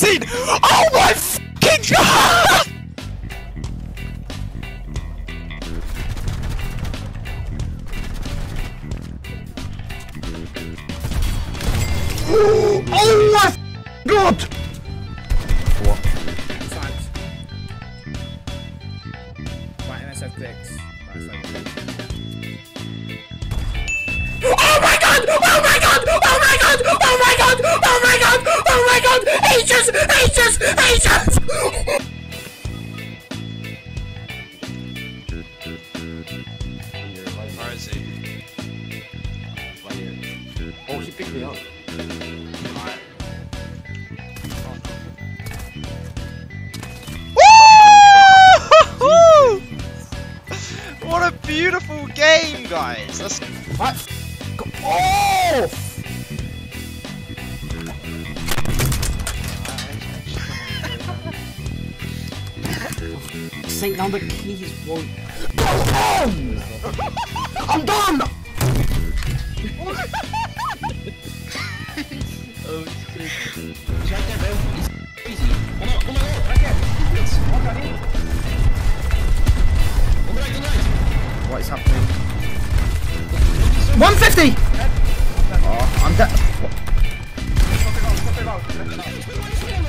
seen. Oh my fucking god! oh my god! What? MSF. Oh my god! Oh my god! Oh my god! Oh Oh my god! Ages! Ages! Ages! Where is he? Oh, she picked me up. Woo! What a beautiful game, guys. That's What? Oh! Saint, now the keys won't. Go on! I'm done! What is happening? 150! Oh, I'm dead. Oh my!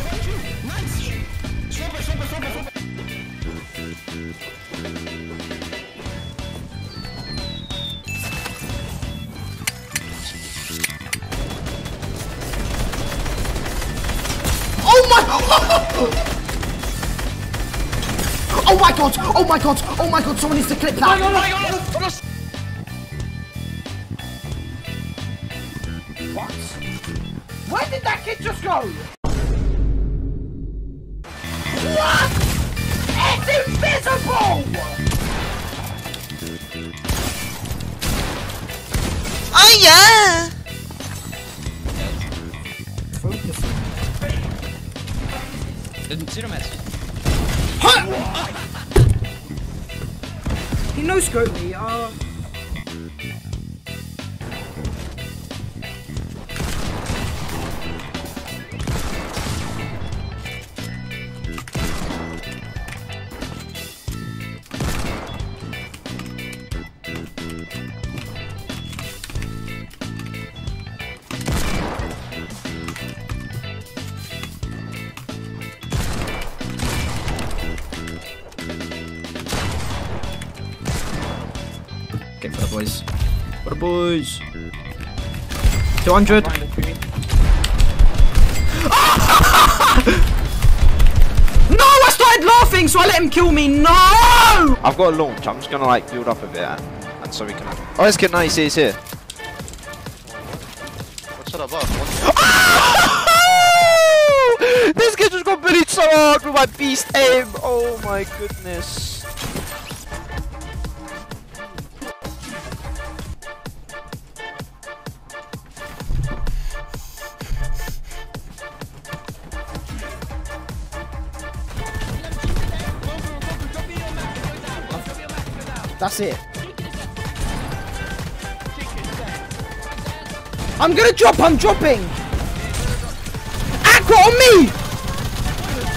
Oh, oh my god! Oh my god! Oh my god! Someone needs to clip that! What? Where did that kid just go? It's invisible! Oh yeah! Match. He no scoped me. Uh... Get for the boys. For the boys. 200. No, I started laughing, so I let him kill me. No! I've got a launch. I'm just gonna like build up a bit, and, and so we can. Oh, this kid 90 is here. What's that above? What's this kid just got bullied so hard with my beast aim. Oh my goodness. That's it. I'm gonna drop, I'm dropping! Aqua on me!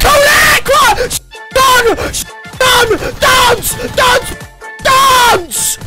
Go Aqua! Done! Done! Dance! Dance! Dance!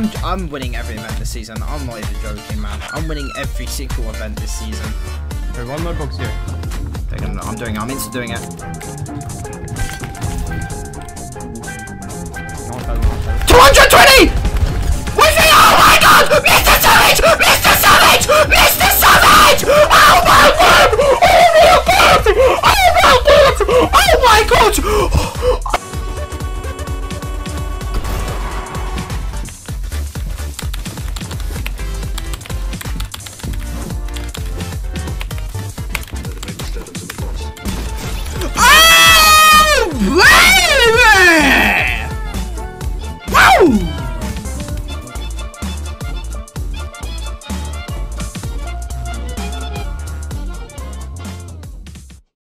I'm I'm winning every event this season. I'm not even joking, man. I'm winning every single event this season. Okay, one more box here. I'm doing. it. I'm into doing it.